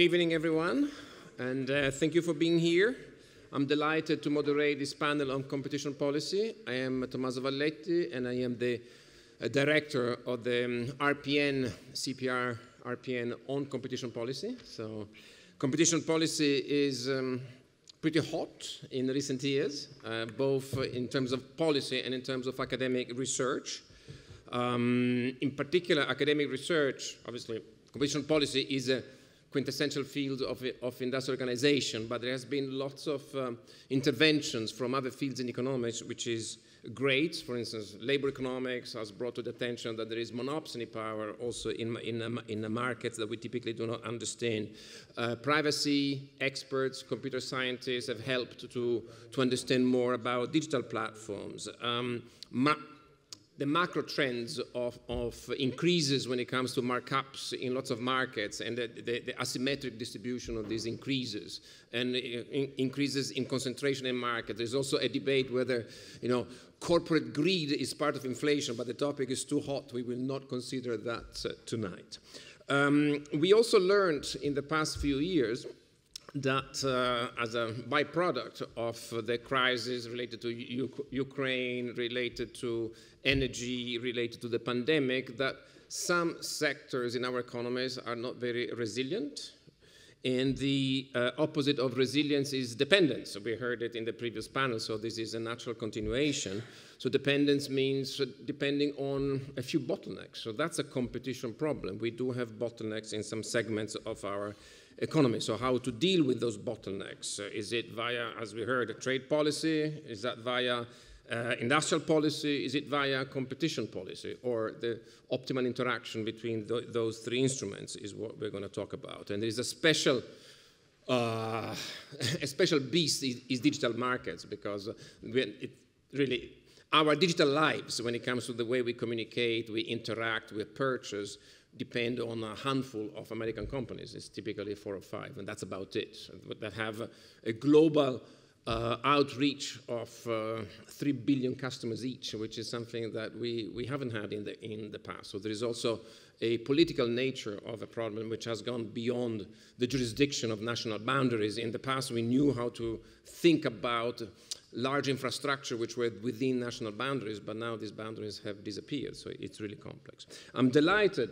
Good evening, everyone, and uh, thank you for being here. I'm delighted to moderate this panel on competition policy. I am Tommaso Valletti, and I am the uh, director of the um, RPN, CPR RPN on competition policy. So, competition policy is um, pretty hot in recent years, uh, both in terms of policy and in terms of academic research. Um, in particular, academic research, obviously, competition policy is a quintessential field of, of industrial organization, but there has been lots of um, interventions from other fields in economics, which is great. For instance, labor economics has brought to the attention that there is monopoly power also in, in, in the markets that we typically do not understand. Uh, privacy experts, computer scientists have helped to, to understand more about digital platforms. Um, the macro trends of, of, increases when it comes to markups in lots of markets and the, the, the asymmetric distribution of these increases and in, increases in concentration in market. There's also a debate whether, you know, corporate greed is part of inflation, but the topic is too hot. We will not consider that uh, tonight. Um, we also learned in the past few years that uh, as a byproduct of the crisis related to U Ukraine, related to energy, related to the pandemic, that some sectors in our economies are not very resilient. And the uh, opposite of resilience is dependence. So we heard it in the previous panel, so this is a natural continuation. So dependence means depending on a few bottlenecks. So that's a competition problem. We do have bottlenecks in some segments of our economy. So how to deal with those bottlenecks? Uh, is it via, as we heard, a trade policy? Is that via uh, industrial policy? Is it via competition policy? Or the optimal interaction between th those three instruments is what we're going to talk about. And there is a special uh, a special beast is, is digital markets because it really our digital lives when it comes to the way we communicate, we interact, we purchase, depend on a handful of American companies. It's typically four or five, and that's about it. That have a, a global uh, outreach of uh, 3 billion customers each, which is something that we, we haven't had in the, in the past. So there is also a political nature of a problem which has gone beyond the jurisdiction of national boundaries. In the past, we knew how to think about large infrastructure which were within national boundaries, but now these boundaries have disappeared, so it's really complex. I'm delighted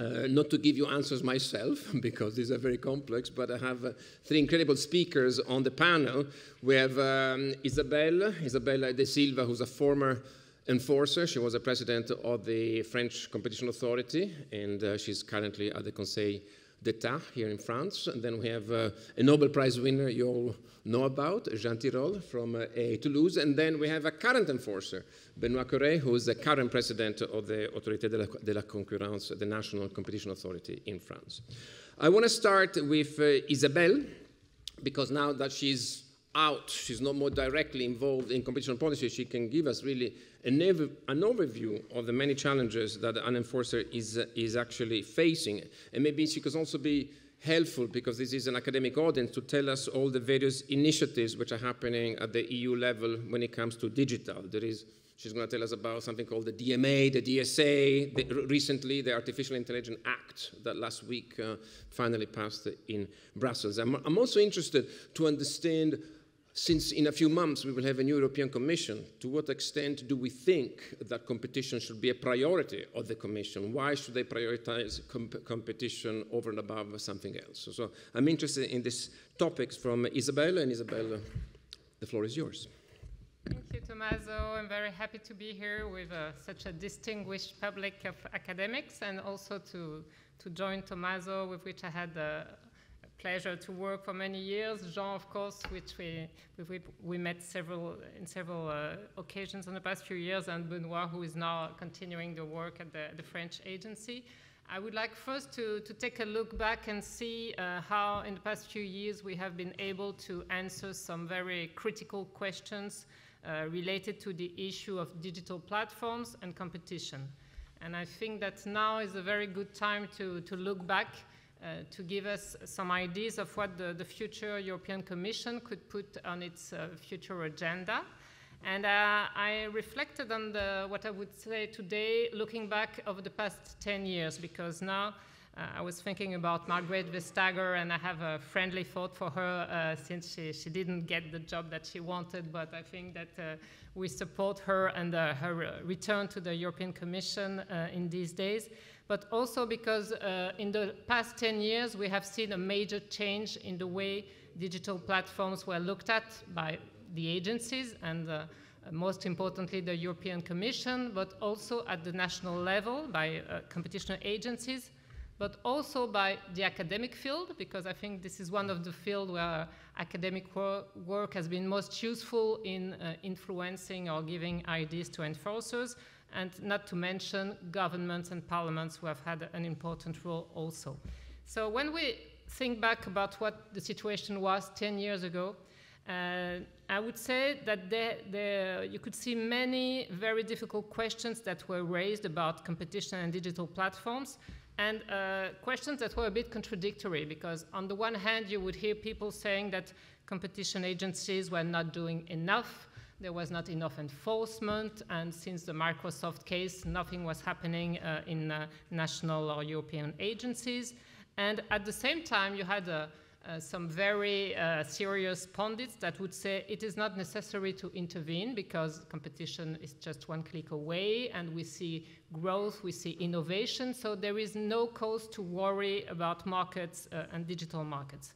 uh, not to give you answers myself, because these are very complex, but I have uh, three incredible speakers on the panel. We have um, Isabelle, Isabelle de Silva, who's a former enforcer. She was a president of the French Competition Authority, and uh, she's currently at the Conseil d'Etat here in France. And then we have uh, a Nobel Prize winner you all know about, Jean Tirole from uh, Toulouse. And then we have a current enforcer, Benoit Cœuré, who is the current president of the Autorité de la, de la Concurrence, the National Competition Authority in France. I want to start with uh, Isabelle, because now that she's out, she's not more directly involved in competition policy, she can give us really an, an overview of the many challenges that an enforcer is, uh, is actually facing. And maybe she could also be helpful because this is an academic audience to tell us all the various initiatives which are happening at the EU level when it comes to digital. There is, she's going to tell us about something called the DMA, the DSA, the, recently the Artificial Intelligence Act that last week uh, finally passed in Brussels. I'm, I'm also interested to understand since in a few months we will have a new European Commission, to what extent do we think that competition should be a priority of the Commission? Why should they prioritize comp competition over and above something else? So, I'm interested in these topics from Isabella, and Isabella, the floor is yours. Thank you, Tommaso. I'm very happy to be here with uh, such a distinguished public of academics and also to, to join Tommaso, with which I had uh, pleasure to work for many years. Jean, of course, which we, we, we met several, in several uh, occasions in the past few years, and Benoit, who is now continuing the work at the, the French agency. I would like first to, to take a look back and see uh, how in the past few years we have been able to answer some very critical questions uh, related to the issue of digital platforms and competition. And I think that now is a very good time to, to look back uh, to give us some ideas of what the, the, future European Commission could put on its uh, future agenda. And uh, I reflected on the, what I would say today, looking back over the past 10 years, because now uh, I was thinking about Margrethe Vestager, and I have a friendly thought for her uh, since she, she didn't get the job that she wanted. But I think that uh, we support her and her return to the European Commission in these days. But also because uh, in the past 10 years, we have seen a major change in the way digital platforms were looked at by the agencies and most importantly the European Commission, but also at the national level by uh, competition agencies but also by the academic field, because I think this is one of the fields where academic wor work has been most useful in uh, influencing or giving ideas to enforcers, and not to mention governments and parliaments who have had an important role also. So when we think back about what the situation was 10 years ago, uh, I would say that there, there, you could see many very difficult questions that were raised about competition and digital platforms, and uh, questions that were a bit contradictory because on the one hand you would hear people saying that competition agencies were not doing enough there was not enough enforcement and since the microsoft case nothing was happening uh, in uh, national or european agencies and at the same time you had a, uh, some very uh, serious pundits that would say it is not necessary to intervene because competition is just one click away and we see growth, we see innovation, so there is no cause to worry about markets uh, and digital markets.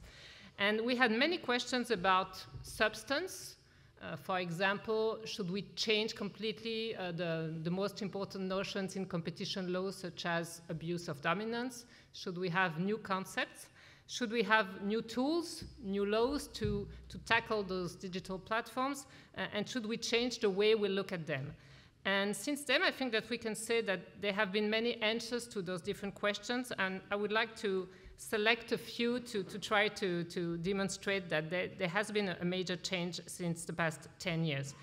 And we had many questions about substance. Uh, for example, should we change completely uh, the, the most important notions in competition law, such as abuse of dominance? Should we have new concepts? Should we have new tools, new laws to, to tackle those digital platforms? Uh, and should we change the way we look at them? And since then, I think that we can say that there have been many answers to those different questions, and I would like to select a few to, to try to, to demonstrate that there, there has been a major change since the past 10 years.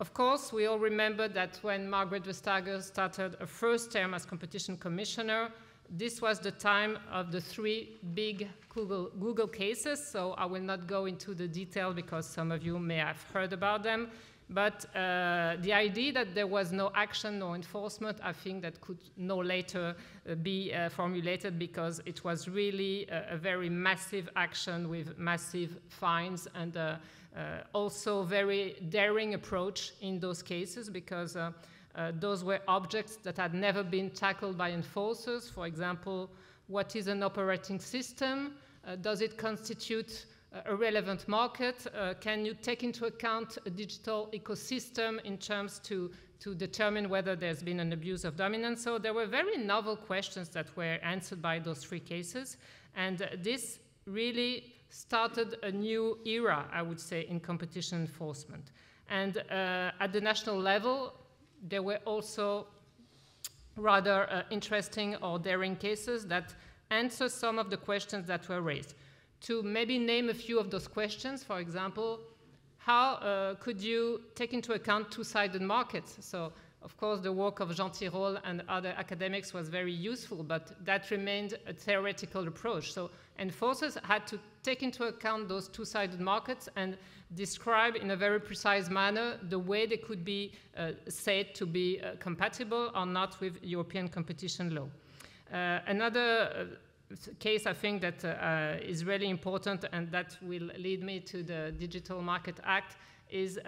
Of course, we all remember that when Margaret Vestager started her first term as competition commissioner, this was the time of the three big Google, Google cases, so I will not go into the detail because some of you may have heard about them. But uh, the idea that there was no action, no enforcement, I think that could no later uh, be uh, formulated because it was really a, a, very massive action with massive fines and uh, uh, also very daring approach in those cases because uh, those were objects that had never been tackled by enforcers. For example, what is an operating system? Does it constitute a relevant market? Uh, can you take into account a digital ecosystem in terms to, to determine whether there's been an abuse of dominance? So there were very novel questions that were answered by those three cases. And uh, this really started a new era, I would say, in competition enforcement. And uh, at the national level, there were also rather uh, interesting or daring cases that answer some of the questions that were raised. To maybe name a few of those questions, for example, how uh, could you take into account two-sided markets? So, of course, the work of Jean Tirole and other academics was very useful, but that remained a theoretical approach. So enforcers had to take into account those two-sided markets and describe in a very precise manner the way they could be uh, said to be uh, compatible or not with European competition law. Uh, another uh, case I think that uh, is really important and that will lead me to the Digital Market Act is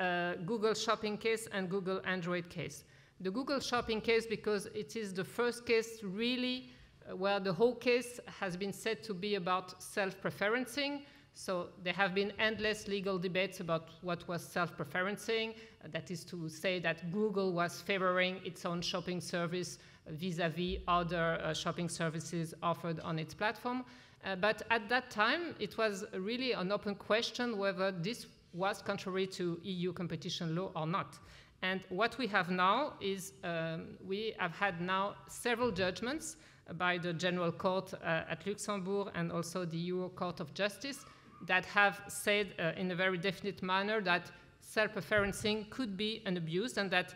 Google Shopping case and Google Android case. The Google Shopping case because it is the first case really where the whole case has been said to be about self-preferencing, so there have been endless legal debates about what was self-preferencing. Uh, that is to say that Google was favoring its own shopping service vis-a-vis -vis other uh, shopping services offered on its platform. Uh, but at that time, it was really an open question whether this was contrary to EU competition law or not. And what we have now is um, we have had now several judgments by the General Court uh, at Luxembourg and also the Euro Court of Justice that have said uh, in a very definite manner that self-preferencing could be an abuse and that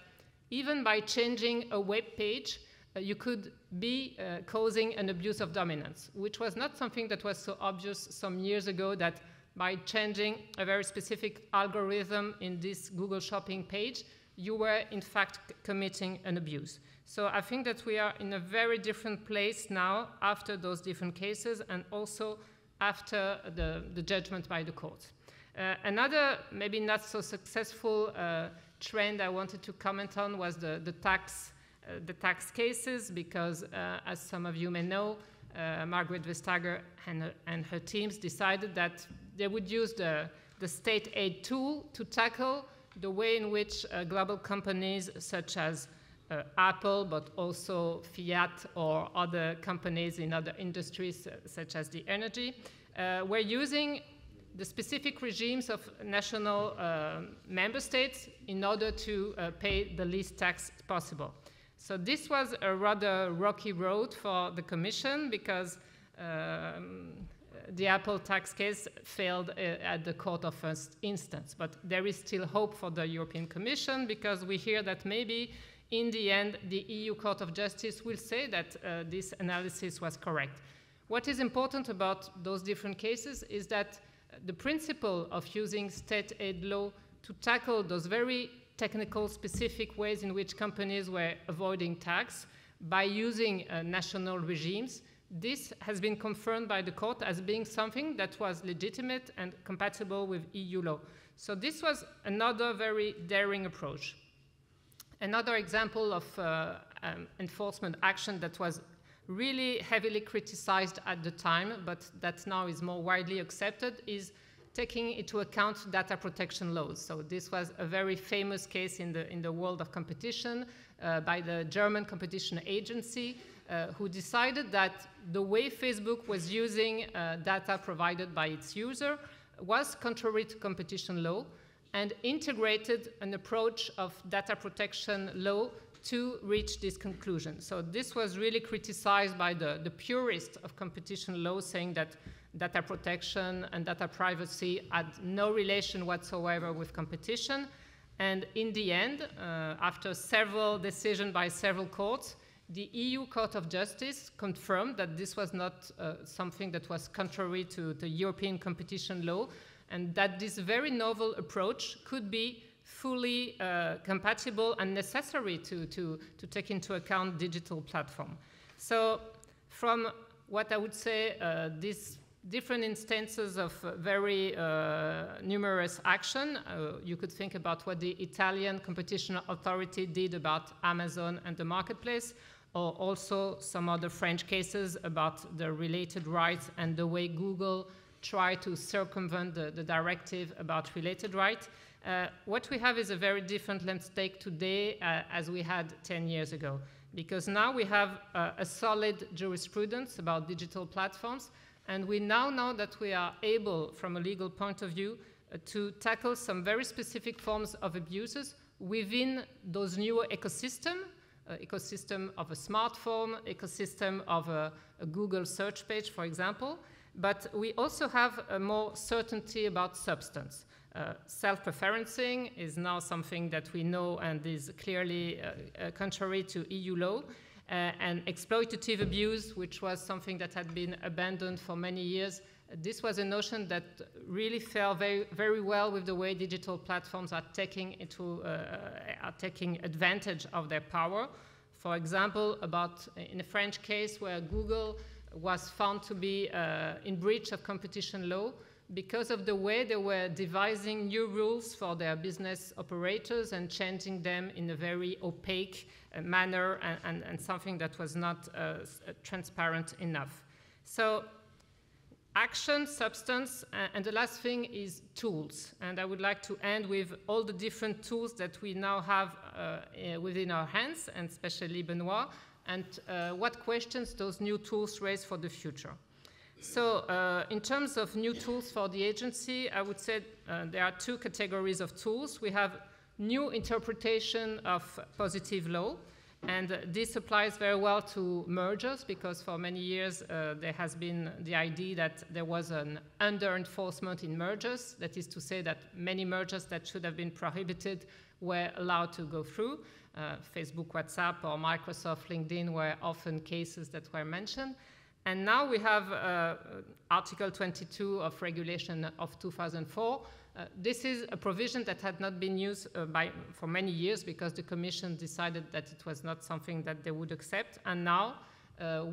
even by changing a web page, you could be uh, causing an abuse of dominance, which was not something that was so obvious some years ago that by changing a very specific algorithm in this Google shopping page, you were in fact committing an abuse. So I think that we are in a very different place now after those different cases and also after the, the judgment by the court. Uh, another, maybe not so successful uh, trend I wanted to comment on was the, the, tax, uh, the tax cases, because uh, as some of you may know, uh, Margaret Vestager and her, and her teams decided that they would use the, the state aid tool to tackle the way in which uh, global companies such as uh, Apple, but also Fiat or other companies in other industries, uh, such as the energy, uh, were using the specific regimes of national member states in order to pay the least tax possible. So this was a rather rocky road for the Commission because um, the Apple tax case failed uh, at the court of first instance. But there is still hope for the European Commission because we hear that maybe in the end, the EU Court of Justice will say that uh, this analysis was correct. What is important about those different cases is that the principle of using state aid law to tackle those very technical, specific ways in which companies were avoiding tax by using uh, national regimes, this has been confirmed by the court as being something that was legitimate and compatible with EU law. So this was another very daring approach. Another example of uh, um, enforcement action that was really heavily criticized at the time, but that now is more widely accepted, is taking into account data protection laws. So this was a very famous case in the, in the world of competition uh, by the German Competition Agency, uh, who decided that the way Facebook was using uh, data provided by its user was contrary to competition law, and integrated an approach of data protection law to reach this conclusion. So this was really criticized by the, the purist of competition law, saying that data protection and data privacy had no relation whatsoever with competition. And in the end, uh, after several decisions by several courts, the EU Court of Justice confirmed that this was not uh, something that was contrary to the European competition law, and that this very novel approach could be fully uh, compatible and necessary to, to, to take into account digital platform. So from what I would say, uh, these different instances of very uh, numerous action, uh, you could think about what the Italian competition authority did about Amazon and the marketplace, or also some other French cases about the related rights and the way Google tried to circumvent the, the directive about related rights. Uh, what we have is a very different landscape today uh, as we had 10 years ago, because now we have uh, a solid jurisprudence about digital platforms, and we now know that we are able, from a legal point of view, uh, to tackle some very specific forms of abuses within those new ecosystem, uh, ecosystem of a smartphone, ecosystem of a, a Google search page, for example, but we also have more certainty about substance. Uh, self-preferencing is now something that we know and is clearly uh, uh, contrary to EU law. Uh, and exploitative abuse, which was something that had been abandoned for many years, this was a notion that really fell very, very well with the way digital platforms are taking, into, uh, are taking advantage of their power. For example, about in a French case where Google was found to be uh, in breach of competition law because of the way they were devising new rules for their business operators and changing them in a very opaque uh, manner and, and, and, something that was not uh, uh transparent enough. So action, substance, and the last thing is tools. And I would like to end with all the different tools that we now have uh, within our hands, and especially Benoit, and uh, what questions those new tools raise for the future. So uh, in terms of new tools for the agency, I would say uh, there are two categories of tools. We have new interpretation of positive law, and this applies very well to mergers because for many years uh, there has been the idea that there was an under enforcement in mergers. That is to say that many mergers that should have been prohibited were allowed to go through. Uh, Facebook, WhatsApp, or Microsoft, LinkedIn were often cases that were mentioned. And now we have uh, Article 22 of Regulation of 2004 Uh, this is a provision that had not been used uh, by, for many years because the Commission decided that it was not something that they would accept. And now uh,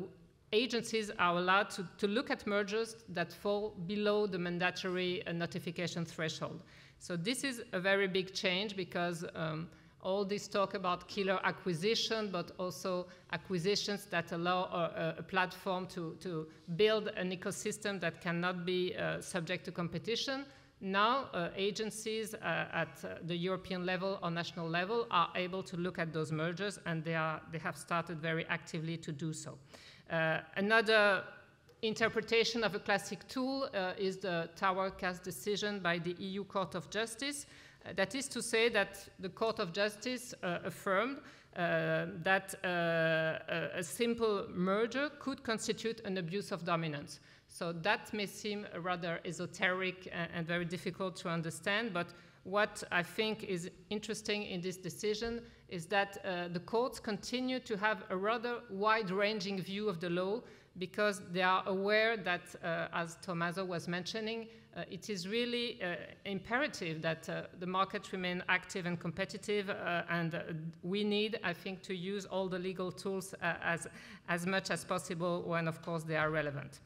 agencies are allowed to, to, look at mergers that fall below the mandatory uh, notification threshold. So this is a very big change because um, all this talk about killer acquisition, but also acquisitions that allow a, a platform to, to, build an ecosystem that cannot be uh, subject to competition now, uh, agencies uh, at uh, the European level or national level are able to look at those mergers, and they, are, they have started very actively to do so. Uh, another interpretation of a classic tool uh, is the TowerCast decision by the EU Court of Justice. Uh, that is to say that the Court of Justice affirmed that a simple merger could constitute an abuse of dominance. So that may seem rather esoteric and, very difficult to understand, but what I think is interesting in this decision is that uh, the courts continue to have a rather wide-ranging view of the law because they are aware that, uh, as Tommaso was mentioning, uh, it is really uh, imperative that uh, the market remain active and competitive, uh, and we need, I think, to use all the legal tools as, as much as possible when, of course, they are relevant.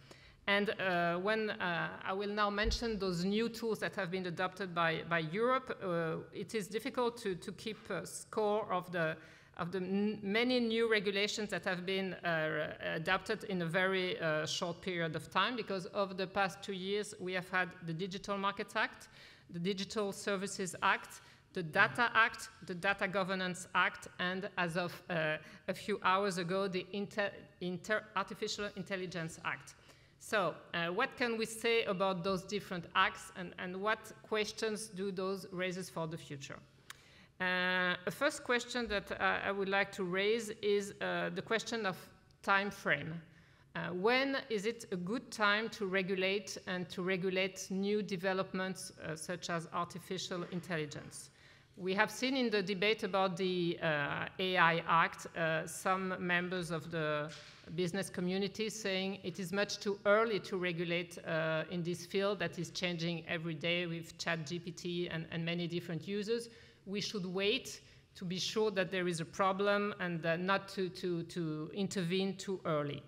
And uh, when uh, I will now mention those new tools that have been adopted by, by Europe, uh, it is difficult to, to keep score of the, of the many new regulations that have been uh, adopted in a very uh, short period of time because over the past two years we have had the Digital Markets Act, the Digital Services Act, the Data Act, the Data Governance Act, and as of uh, a few hours ago, the Inter Inter Artificial Intelligence Act. So uh, what can we say about those different acts and, and what questions do those raises for the future? Uh, a first question that uh, I would like to raise is uh, the question of time frame. Uh, when is it a good time to regulate and to regulate new developments uh, such as artificial intelligence? We have seen in the debate about the AI Act some members of the business community saying it is much too early to regulate uh, in this field that is changing every day with ChatGPT and, and many different users. We should wait to be sure that there is a problem and uh, not to, to, to intervene too early.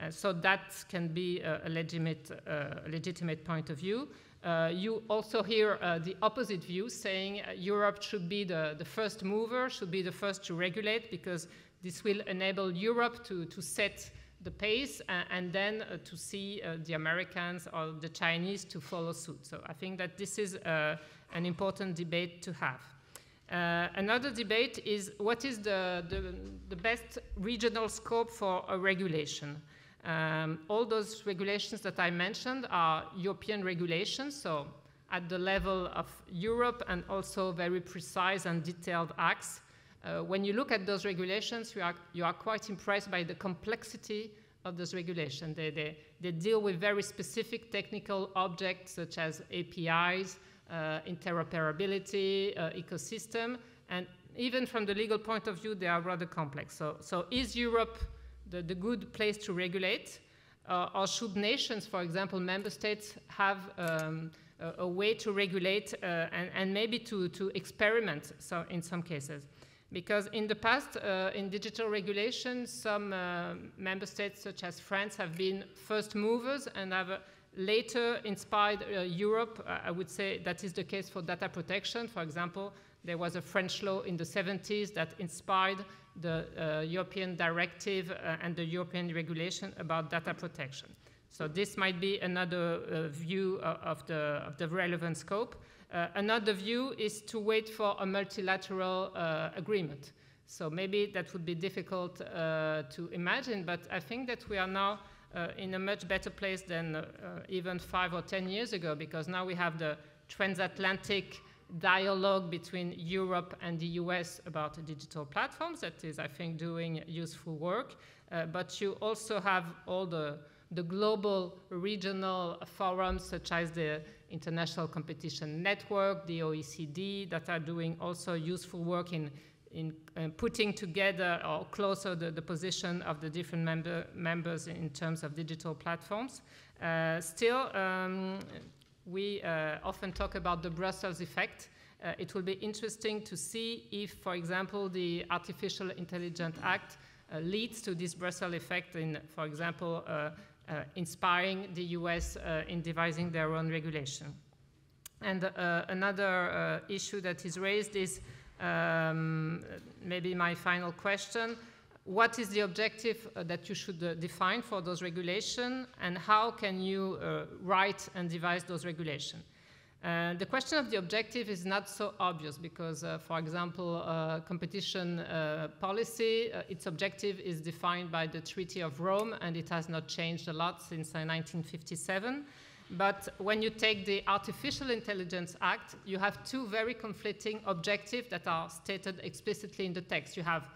Uh, so that can be a, a legitimate, uh, legitimate point of view. Uh, you also hear uh, the opposite view saying uh, Europe should be the, the first mover, should be the first to regulate because this will enable Europe to, to set the pace and then to see the Americans or the Chinese to follow suit. So I think that this is an important debate to have. Uh, another debate is what is the, the, the, best regional scope for a regulation. Um, all those regulations that I mentioned are European regulations, so at the level of Europe and also very precise and detailed acts uh, when you look at those regulations, you are, you are quite impressed by the complexity of those regulations. They, they, they deal with very specific technical objects such as APIs, interoperability, uh, ecosystem, and even from the legal point of view, they are rather complex. So, so is Europe the, the good place to regulate? Uh, or should nations, for example, member states, have um, a, a, way to regulate uh, and, and, maybe to, to experiment so in some cases? Because in the past, uh, in digital regulation, some uh, member states, such as France, have been first movers and have uh, later inspired uh, Europe. I would say that is the case for data protection. For example, there was a French law in the 70s that inspired the uh, European directive uh, and the European regulation about data protection. So this might be another view of the, of the relevant scope. Uh, another view is to wait for a multilateral uh, agreement. So maybe that would be difficult uh, to imagine, but I think that we are now uh, in a much better place than uh, even five or ten years ago, because now we have the transatlantic dialogue between Europe and the US about digital platforms that is, I think, doing useful work. Uh, but you also have all the, the global regional forums such as the International Competition Network, the OECD, that are doing also useful work in, in uh, putting together or closer the, the position of the different member, members in terms of digital platforms. Uh, still, um, we uh, often talk about the Brussels effect. Uh, it will be interesting to see if, for example, the Artificial Intelligence Act uh, leads to this Brussels effect in, for example, uh, inspiring the US in devising their own regulation. And another issue that is raised is um, maybe my final question what is the objective uh, that you should uh, define for those regulations and how can you uh, write and devise those regulations? Uh, the question of the objective is not so obvious because, uh, for example, uh, competition policy, its objective is defined by the Treaty of Rome and it has not changed a lot since 1957. But when you take the Artificial Intelligence Act, you have two very conflicting objectives that are stated explicitly in the text. You have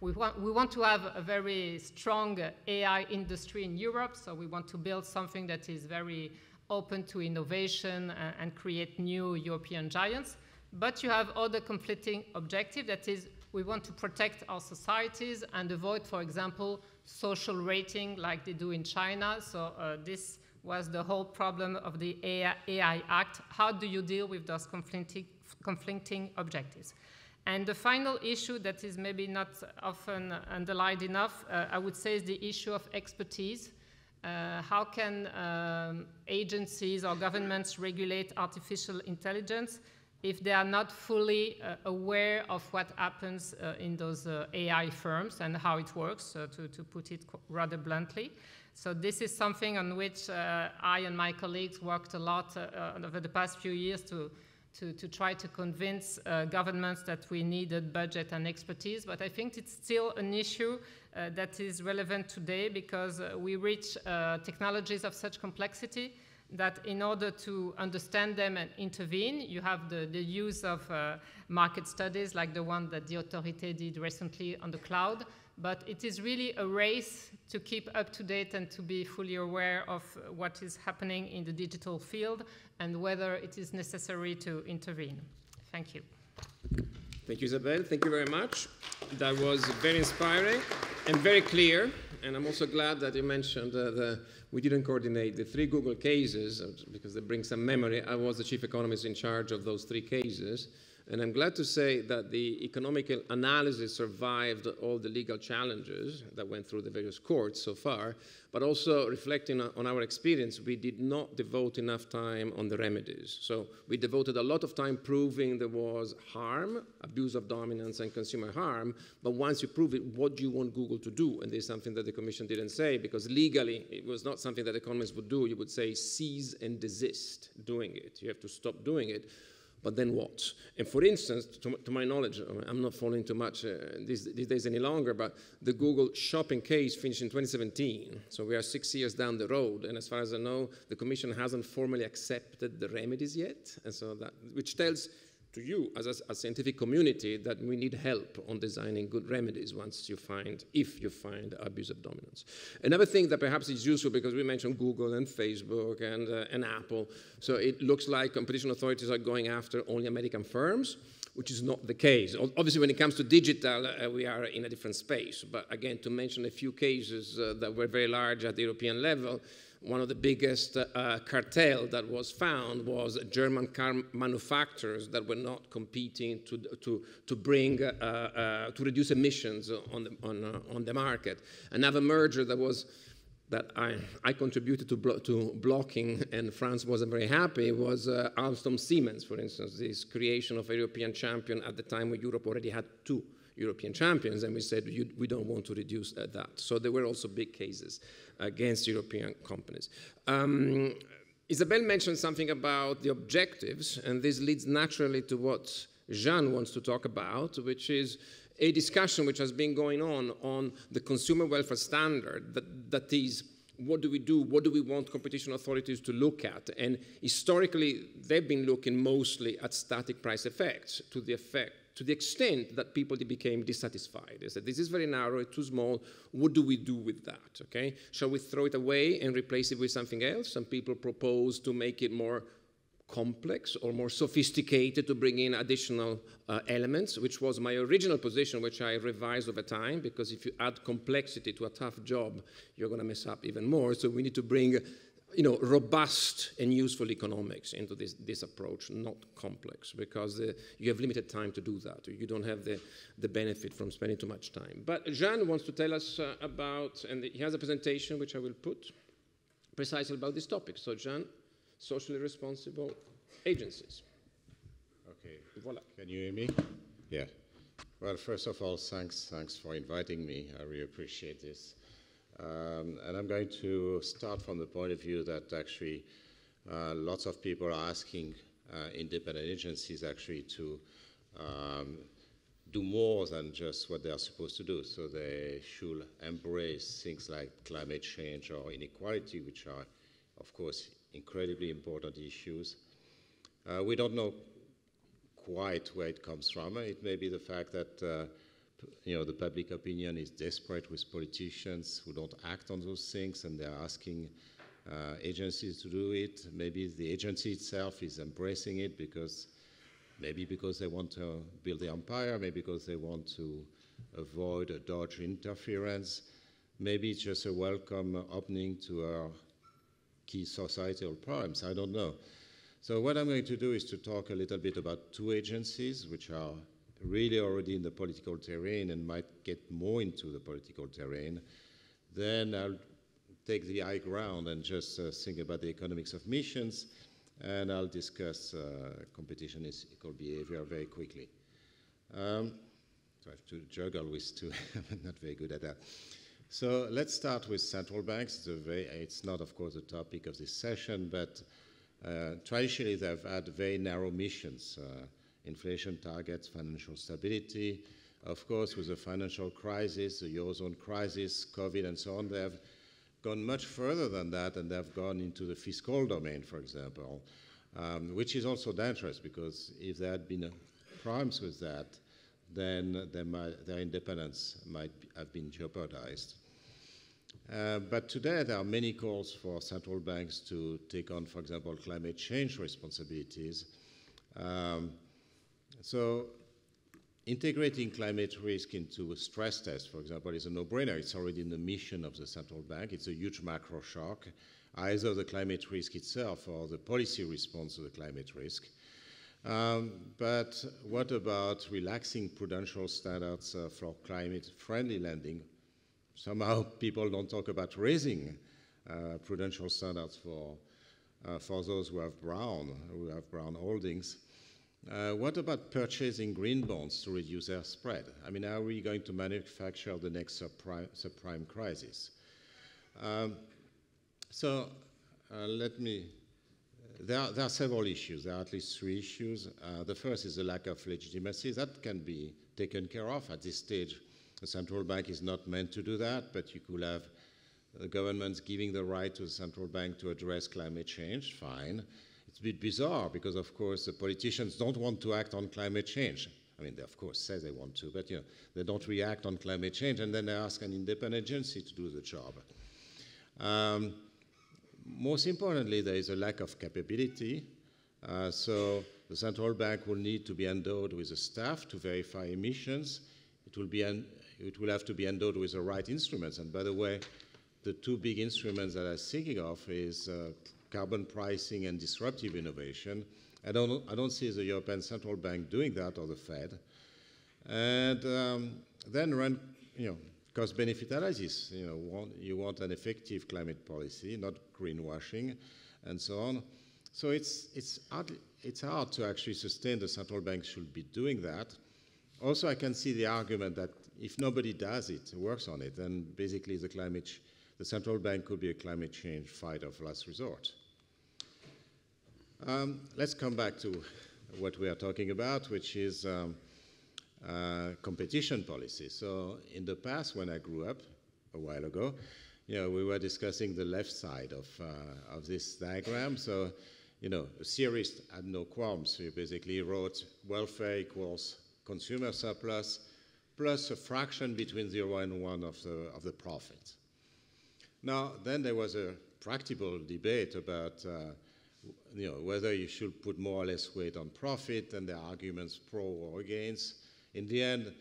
we want, we want to have a very strong AI industry in Europe, so we want to build something that is very open to innovation and, and create new European giants. But you have other conflicting objective that is we want to protect our societies and avoid, for example, social rating like they do in China. So uh, this was the whole problem of the AI, Act. How do you deal with those conflicting, conflicting objectives? And the final issue that is maybe not often underlined enough, uh, I would say, is the issue of expertise. Uh, how can um, agencies or governments regulate artificial intelligence if they are not fully uh, aware of what happens uh, in those uh, AI firms and how it works, to, to, put it rather bluntly? So this is something on which I and my colleagues worked a lot over the past few years to to, to try to convince uh, governments that we needed budget and expertise, but I think it's still an issue uh, that is relevant today because uh, we reach uh, technologies of such complexity that in order to understand them and intervene, you have the, the use of uh, market studies like the one that the Autorité did recently on the cloud, but it is really a race to keep up to date and to be fully aware of what is happening in the digital field and whether it is necessary to intervene. Thank you. Thank you, Isabelle. Thank you very much. That was very inspiring and very clear. And I'm also glad that you mentioned uh, the, we didn't coordinate the three Google cases uh, because they bring some memory. I was the chief economist in charge of those three cases. And I'm glad to say that the economic analysis survived all the legal challenges that went through the various courts so far, but also reflecting on our experience, we did not devote enough time on the remedies. So we devoted a lot of time proving there was harm, abuse of dominance, and consumer harm, but once you prove it, what do you want Google to do? And there's something that the Commission didn't say, because legally it was not something that economists would do. You would say cease and desist doing it. You have to stop doing it but then what? And for instance, to, to my knowledge, I'm not following too much uh, these, these, days any longer, but the Google shopping case finished in 2017. So we are six years down the road. And as far as I know, the Commission hasn't formally accepted the remedies yet. And so that, which tells to you as a, a, scientific community that we need help on designing good remedies once you find, if you find abuse of dominance. Another thing that perhaps is useful because we mentioned Google and Facebook and, uh, and Apple, so it looks like competition authorities are going after only American firms which is not the case. Obviously, when it comes to digital, uh, we are in a different space. But again, to mention a few cases uh, that were very large at the European level, one of the biggest uh, cartel that was found was German car manufacturers that were not competing to, to, to bring, uh, uh, to reduce emissions on the, on, uh, on the market. Another merger that was that I, I contributed to, blo to blocking and France wasn't very happy was uh, Alstom Siemens, for instance, this creation of a European champion at the time when Europe already had two European champions, and we said we don't want to reduce uh, that. So there were also big cases against European companies. Um, Isabelle mentioned something about the objectives, and this leads naturally to what Jean wants to talk about, which is a discussion which has been going on on the consumer welfare standard that, that is what do we do? What do we want competition authorities to look at? And historically, they've been looking mostly at static price effects to the effect to the extent that people became dissatisfied. They said, this is very narrow, it's too small, what do we do with that, okay? Shall we throw it away and replace it with something else? Some people propose to make it more complex or more sophisticated to bring in additional uh, elements, which was my original position, which I revised over time, because if you add complexity to a tough job, you're going to mess up even more. So we need to bring you know, robust and useful economics into this, this approach, not complex, because uh, you have limited time to do that. You don't have the, the benefit from spending too much time. But Jean wants to tell us uh, about, and he has a presentation which I will put precisely about this topic. So, Jean, socially responsible agencies. Okay. Voila. Can you hear me? Yeah. Well, first of all, thanks, thanks for inviting me. I really appreciate this. Um, and I'm going to start from the point of view that actually uh, lots of people are asking uh, independent agencies actually to um, do more than just what they are supposed to do. So they should embrace things like climate change or inequality, which are, of course, incredibly important issues. Uh, we don't know quite where it comes from. It may be the fact that uh, you know, the public opinion is desperate with politicians who don't act on those things and they're asking uh, agencies to do it. Maybe the agency itself is embracing it because maybe because they want to build the empire, maybe because they want to avoid a dodge interference. Maybe it's just a welcome opening to our key societal problems. I don't know. So what I'm going to do is to talk a little bit about two agencies which are really already in the political terrain and might get more into the political terrain, then I'll take the high ground and just uh, think about the economics of missions, and I'll discuss uh, competition is equal behavior very quickly. Um, so I have to juggle with two. I'm not very good at that. So let's start with central banks. It's, not, of course, the topic of this session, but uh, traditionally they've had very narrow missions. Uh, inflation targets, financial stability. Of course, with the financial crisis, the Eurozone crisis, COVID, and so on, they have gone much further than that, and they've gone into the fiscal domain, for example, um, which is also dangerous because if there had been problems with that, then might, their independence might have been jeopardized. Uh, but today there are many calls for central banks to take on, for example, climate change responsibilities. Um, so integrating climate risk into a stress test, for example, is a no-brainer. It's already in the mission of the central bank. It's a huge macro shock, either the climate risk itself or the policy response to the climate risk. Um, but what about relaxing prudential standards uh, for climate-friendly lending? Somehow people don't talk about raising uh, prudential standards for, uh, for those who have brown, who have brown holdings. Uh, what about purchasing green bonds to reduce their spread? I mean, are we going to manufacture the next subprime, subprime crisis? Um, so uh, let me, there are, there are, several issues. There are at least three issues. Uh, the first is the lack of legitimacy. That can be taken care of at this stage. The central bank is not meant to do that, but you could have the governments giving the right to the central bank to address climate change, fine. It's a bit bizarre because, of course, the politicians don't want to act on climate change. I mean, they of course say they want to, but you know, they don't react on climate change, and then they ask an independent agency to do the job. Um, most importantly, there is a lack of capability. Uh, so the central bank will need to be endowed with a staff to verify emissions. It will, be it will have to be endowed with the right instruments. And by the way, the two big instruments that I'm thinking of is uh, carbon pricing and disruptive innovation. I don't, I don't see the European Central Bank doing that or the Fed. And um, then run, you know, cost-benefit analysis. You know, want, you want an effective climate policy, not greenwashing, and so on. So it's, it's, hard, it's hard to actually sustain the central bank should be doing that. Also, I can see the argument that if nobody does it, works on it, then basically the climate the central bank could be a climate change fight of last resort. Um, let's come back to what we are talking about, which is um, uh, competition policy. So in the past, when I grew up a while ago, you know, we were discussing the left side of, uh, of this diagram. So, you know, a theorist had no qualms. He basically wrote welfare equals consumer surplus plus a fraction between zero and one of the, of the profit. Now, then there was a practical debate about uh, you know, whether you should put more or less weight on profit, and there are arguments pro or against. In the end,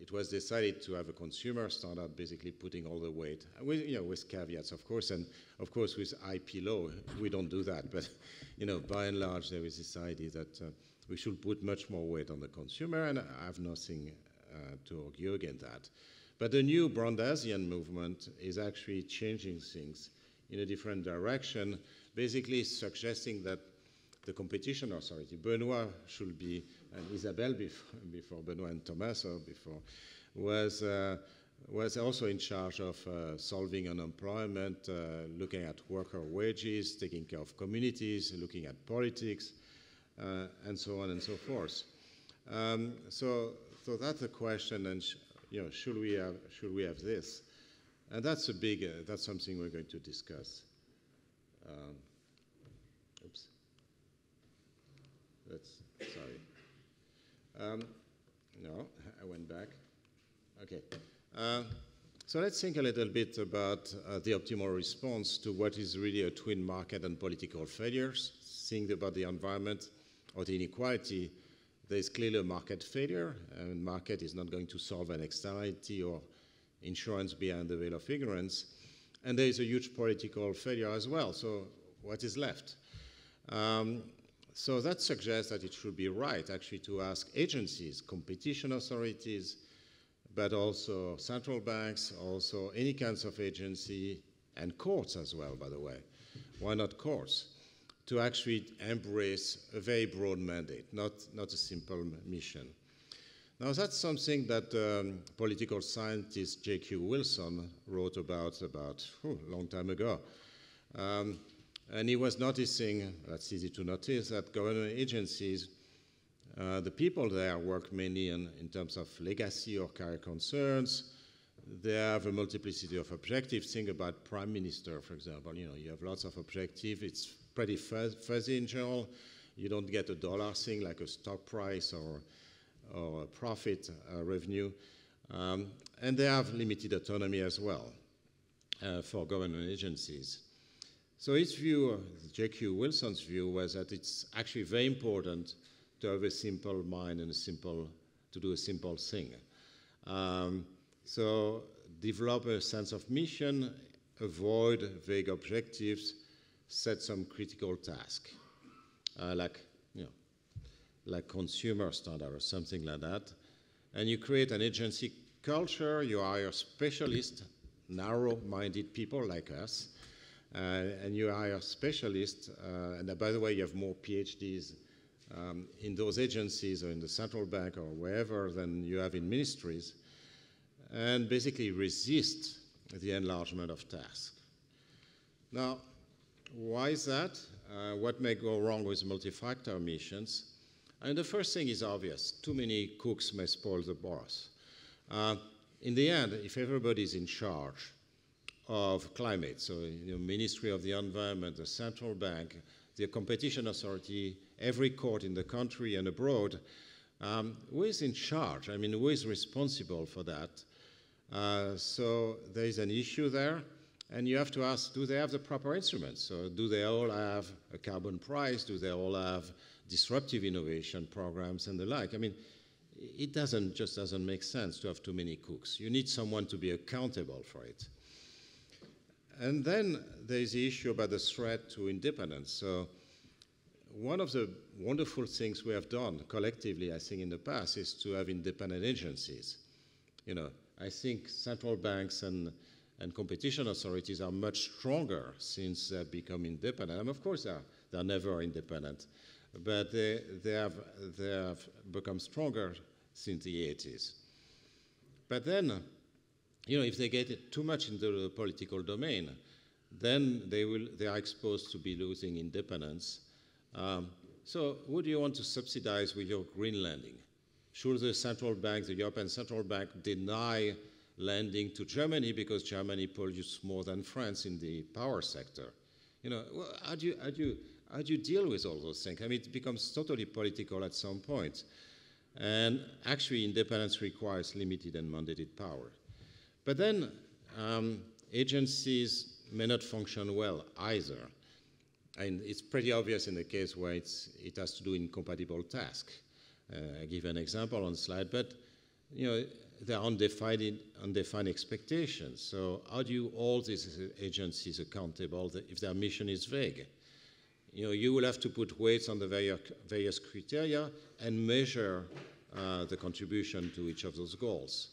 it was decided to have a consumer standard basically putting all the weight, with, you know, with caveats, of course, and of course with IP law, we don't do that, but you know, by and large, there is this idea that uh, we should put much more weight on the consumer, and I have nothing uh, to argue against that. But the new Brandeisian movement is actually changing things in a different direction, basically suggesting that the competition authority, Benoit should be, and Isabelle before, before Benoit and Tommaso before, was, uh, was also in charge of uh, solving unemployment, uh, looking at worker wages, taking care of communities, looking at politics, uh, and so on and so forth. Um, so, so that's the question, and you know, should we have, should we have this? And that's a big, uh, that's something we're going to discuss. Um, oops. That's, sorry. Um, no, I went back. Okay. Uh, so let's think a little bit about uh, the optimal response to what is really a twin market and political failures. Think about the environment or the inequality there is clearly a market failure, and market is not going to solve an externality or insurance behind the veil of ignorance. And there is a huge political failure as well. So what is left? Um, so that suggests that it should be right actually to ask agencies, competition authorities, but also central banks, also any kinds of agency, and courts as well, by the way. Why not courts? To actually embrace a very broad mandate, not, not a simple mission. Now, that's something that um, political scientist J.Q. Wilson wrote about about whew, a long time ago. Um, and he was noticing, that's easy to notice, that government agencies, uh, the people there work mainly in, in terms of legacy or career concerns. They have a multiplicity of objectives. Think about prime minister, for example. You know, you have lots of objectives. It's pretty fuzzy in general. You don't get a dollar thing like a stock price or, or profit uh, revenue. Um, and they have limited autonomy as well uh, for government agencies. So his view, J.Q. Wilson's view, was that it's actually very important to have a simple mind and a simple, to do a simple thing. Um, so develop a sense of mission, avoid vague objectives, set some critical task, uh, like you know, like consumer standard or something like that, and you create an agency culture. You hire specialists, narrow-minded people like us, uh, and you hire specialists. Uh, and by the way, you have more PhDs um, in those agencies or in the central bank or wherever than you have in ministries, and basically resist the enlargement of tasks. Now, why is that? Uh, what may go wrong with multi-factor missions? And the first thing is obvious. Too many cooks may spoil the broth. Uh, in the end, if everybody is in charge of climate, so the Ministry of the Environment, the Central Bank, the Competition Authority, every court in the country and abroad, um, who is in charge? I mean, who is responsible for that? Uh, so there is an issue there. And you have to ask, do they have the proper instruments? So do they all have a carbon price? Do they all have disruptive innovation programs and the like? I mean, it doesn't just doesn't make sense to have too many cooks. You need someone to be accountable for it. And then there's the issue about the threat to independence. So one of the wonderful things we have done collectively, I think, in the past is to have independent agencies. You know, I think central banks and and competition authorities are much stronger since they've become independent. And of course, they're, they're never independent, but they, they, have, they have become stronger since the 80s. But then, you know, if they get too much into the political domain, then they, will, they are exposed to be losing independence. Um, so, who do you want to subsidize with your green lending? Should the central bank, the European Central Bank, deny lending to Germany because Germany produces more than France in the power sector. You know, well, how, do you, how, do you, how do you deal with all those things? I mean, it becomes totally political at some point. And actually, independence requires limited and mandated power. But then um, agencies may not function well either. And it's pretty obvious in the case where it has to do incompatible tasks. Uh, I give an example on slide, but you know, there are undefined, undefined expectations. So how do you hold these agencies accountable if their mission is vague? You know, you will have to put weights on the various criteria and measure uh, the contribution to each of those goals.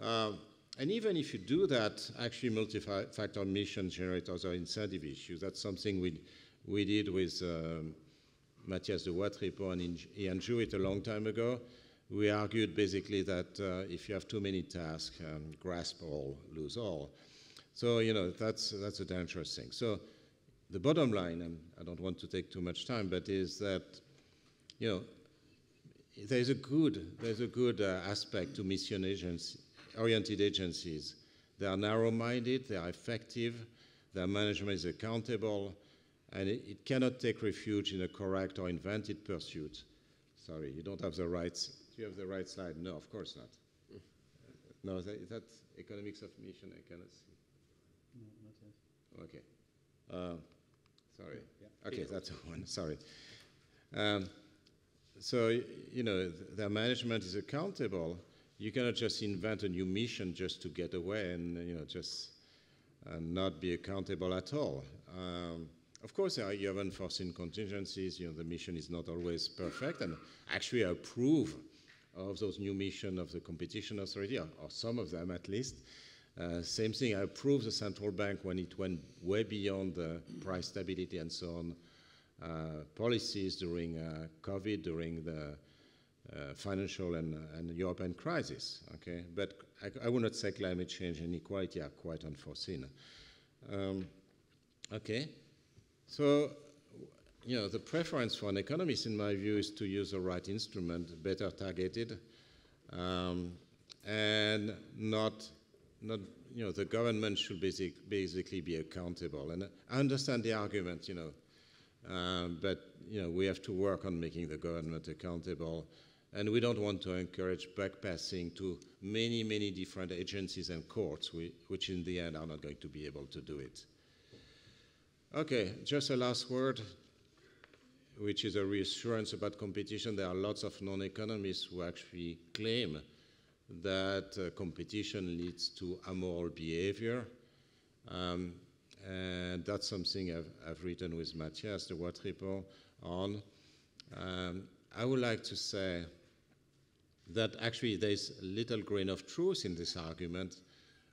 Uh, and even if you do that, actually multi-factor mission generate other incentive issues. That's something we, we did with um, Mathias Dewatripont and Ian Jewitt a long time ago. We argued basically that uh, if you have too many tasks, um, grasp all, lose all. So, you know, that's, that's a dangerous thing. So the bottom line, and I don't want to take too much time, but is that, you know, there's a good, there's a good uh, aspect to mission agency, oriented agencies. They are narrow minded, they are effective, their management is accountable, and it, it, cannot take refuge in a correct or invented pursuit. Sorry, you don't have the right. Do you have the right slide? No, of course not. No, is that, is that economics of mission? I cannot see. No, not yet. Okay. Uh, sorry. Yeah. Okay, that's one. Sorry. Um, so, you know, their management is accountable you cannot just invent a new mission just to get away and you know just uh, not be accountable at all. Um, of course, uh, you have unforeseen contingencies. You know, the mission is not always perfect, and actually, I approve of those new missions of the competition authority, or, or some of them at least. Uh, same thing, I approve the central bank when it went way beyond the price stability and so on uh, policies during uh, COVID, during the uh, financial and, and European crisis. Okay, but I, I, would not say climate change and inequality are quite unforeseen. Um, okay, so you know the preference for an economist, in my view, is to use the right instrument, better targeted, um, and not not you know the government should basic, basically be accountable. And I understand the argument, you know, um, but you know we have to work on making the government accountable and we don't want to encourage backpassing to many, many different agencies and courts, which in the end are not going to be able to do it. Okay, just a last word, which is a reassurance about competition. There are lots of non-economists who actually claim that uh, competition leads to amoral behavior. Um, and that's something I've, I've, written with Mathias Dewatripont on. Um, I would like to say that actually there's little grain of truth in this argument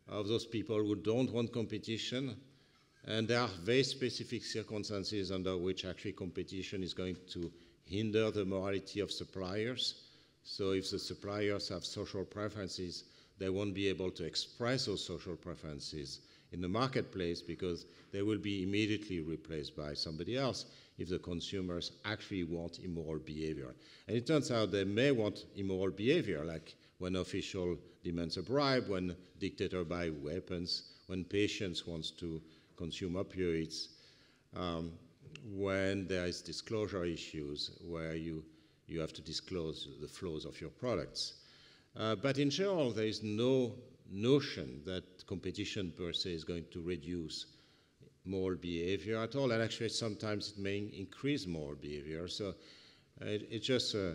of those people who don't want competition. And there are very specific circumstances under which actually competition is going to hinder the morality of suppliers. So if the suppliers have social preferences, they won't be able to express those social preferences in the marketplace because they will be immediately replaced by somebody else if the consumers actually want immoral behavior. And it turns out they may want immoral behavior, like when official demands a bribe, when dictator buy weapons, when patients wants to consume opioids, um, when there is disclosure issues where you, you have to disclose the flows of your products. Uh, but in general, there is no notion that competition per se is going to reduce moral behavior at all, and actually sometimes it may increase moral behavior. So uh, it, it, just, uh,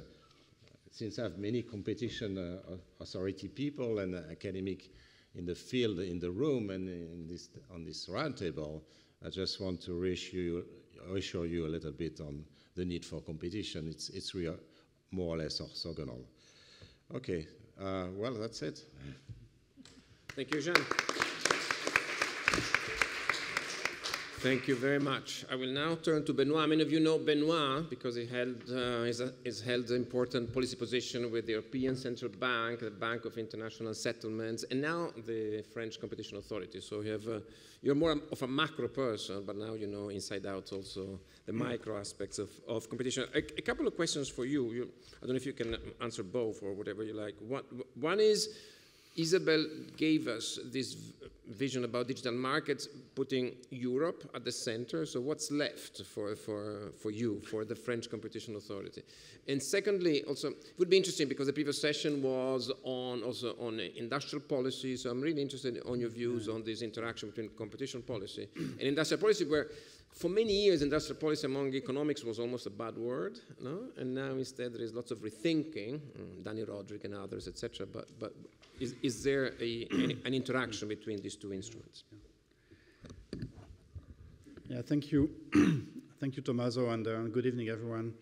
since I have many competition uh, authority people and academic in the field, in the room, and in this, on this roundtable, I just want to reassure you, reassure you a little bit on the need for competition. It's, it's real, more or less orthogonal. Okay, uh, well, that's it. Thank you, Jean. Thank you very much. I will now turn to Benoit. Many of you know Benoit because he held, uh, is, a, is held an important policy position with the European Central Bank, the Bank of International Settlements, and now the French Competition Authority. So you have, uh, you're more of a macro person, but now you know inside out also the micro aspects of, of competition. A, a couple of questions for you. you. I don't know if you can answer both or whatever you like. One, one is, Isabelle gave us this vision about digital markets, putting Europe at the center. So what's left for, for, for you, for the French Competition Authority? And secondly, also, it would be interesting because the previous session was on also on industrial policy. So I'm really interested on your views on this interaction between competition policy and industrial policy, where for many years, industrial policy among economics was almost a bad word, no? and now instead there is lots of rethinking, um, Dani Rodrik and others, etc. But, but is, is there a, an interaction between these two instruments? Yeah, thank you. thank you, Tommaso, and uh, good evening, everyone.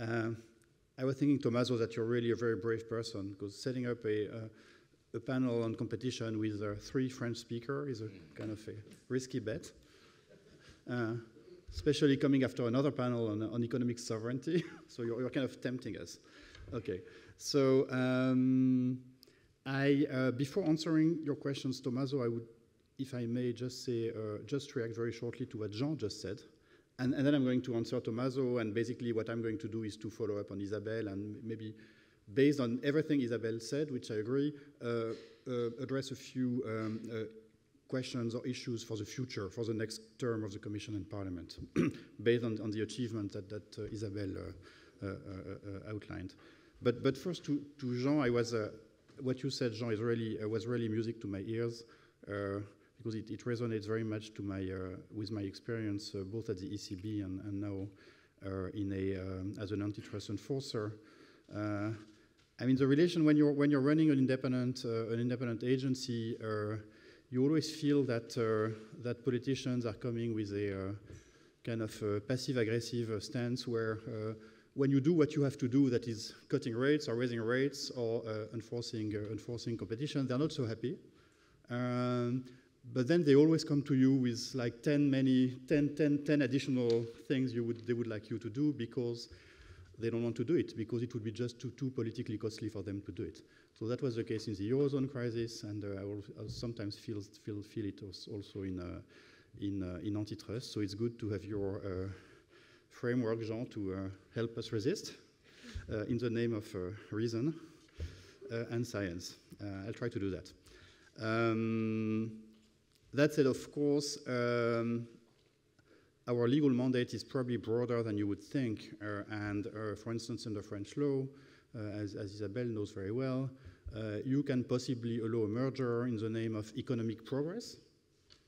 Uh, I was thinking, Tommaso, that you're really a very brave person, because setting up a, uh, a panel on competition with uh, three French speakers is a kind of a risky bet. Uh, especially coming after another panel on, on economic sovereignty. so you're, you're, kind of tempting us. Okay. So um, I, uh, before answering your questions, Tommaso, I would, if I may, just say, uh, just react very shortly to what Jean just said. And, and, then I'm going to answer Tommaso, and basically what I'm going to do is to follow up on Isabelle and maybe based on everything Isabelle said, which I agree, uh, uh address a few um, uh, questions or issues for the future, for the next term of the Commission and Parliament, based on, on, the achievement that, that uh, uh, outlined. But, but first to, to Jean, I was, what you said, Jean, is really, was really music to my ears because it, it, resonates very much to my, with my experience both at the ECB and, and now in a, um, as an antitrust enforcer. I mean, the relation when you're when you're running an independent uh, an independent agency, uh, you always feel that, uh, that politicians are coming with a uh, kind of uh, passive aggressive stance where when you do what you have to do, that is cutting rates or raising rates or enforcing, enforcing competition, they're not so happy. Um, but then they always come to you with like 10 many 10, 10, 10 additional things you would, they would like you to do because they don't want to do it because it would be just too, too politically costly for them to do it. So that was the case in the Eurozone crisis, and uh, I, I, sometimes feel, feel, feel it also in, uh, in, uh, in antitrust. So it's good to have your uh, framework, Jean, to uh, help us resist uh, in the name of reason and science. I'll try to do that. Um, that said, of course, um, our legal mandate is probably broader than you would think. Uh, and uh, for instance, in the French law, uh, as, as, Isabelle knows very well, you can possibly allow a merger in the name of economic progress,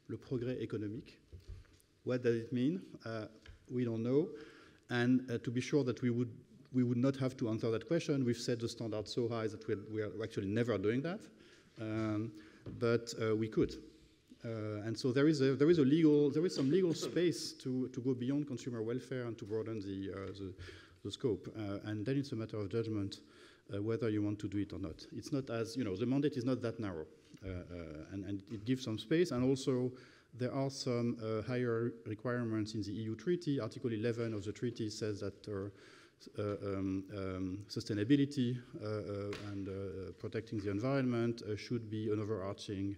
le progrès économique. What does it mean? We don't know. And to be sure that we would we would not have to answer that question. We've set the standard so high that we're, we're actually never doing that, um, but uh, we could. Uh, and so there is a there is a legal there is some legal space to to go beyond consumer welfare and to broaden the uh, the, the, scope. Uh, and then it's a matter of judgment whether you want to do it or not. It's not as you know the mandate is not that narrow, and, and it gives some space. And also there are some higher requirements in the EU treaty. Article 11 of the treaty says that. Uh, um, um, sustainability uh, uh, and protecting the environment should be an overarching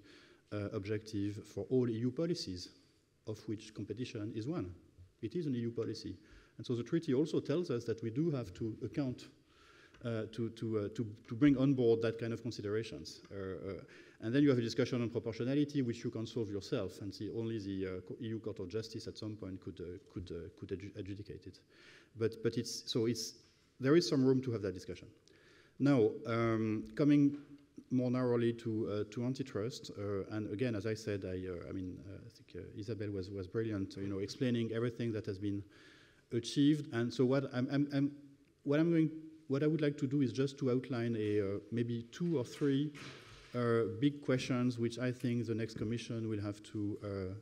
uh, objective for all EU policies, of which competition is one. It is an EU policy. And so the treaty also tells us that we do have to account uh, to, to, uh, to, to, bring on board that kind of considerations. Uh, uh and then you have a discussion on proportionality, which you can solve yourself, and see only the uh, EU Court of Justice at some point could, could, could adjudicate it. But, but it's, so it's, there is some room to have that discussion. Now, um, coming more narrowly to, uh, to antitrust, uh, and again, as I said, I, uh, I mean, I think Isabelle was, was brilliant, you know, explaining everything that has been achieved. And so what I'm, I'm, I'm what I'm going, what I would like to do is just to outline a maybe two or three uh, big questions which I think the next commission will have to uh,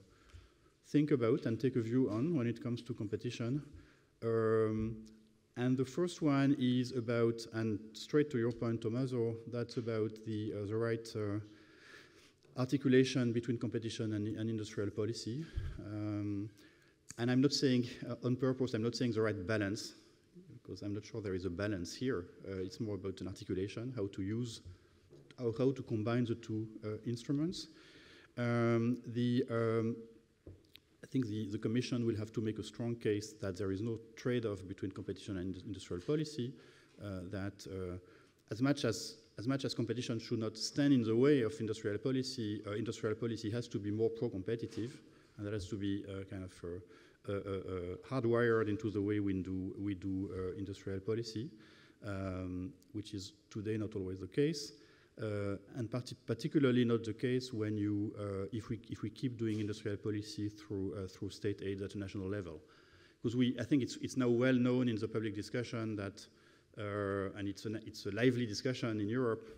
think about and take a view on when it comes to competition. Um, and the first one is about, and straight to your point, Tommaso, that's about the, uh, the right uh, articulation between competition and, and industrial policy. Um, and I'm not saying, uh, on purpose, I'm not saying the right balance, because I'm not sure there is a balance here. Uh, it's more about an articulation, how to use, how, how to combine the two uh, instruments. Um, the um, I think the, the Commission will have to make a strong case that there is no trade-off between competition and industrial policy, uh, that uh, as much as as much as competition should not stand in the way of industrial policy, uh, industrial policy has to be more pro-competitive, and that has to be uh, kind of uh, hardwired into the way we do, we do industrial policy, um, which is today not always the case. Uh, and part particularly not the case when you, uh, if, we, if we keep doing industrial policy through, uh, through state aid at a national level. Because we, I think it's, it's now well known in the public discussion that, and it's, an, it's a lively discussion in Europe,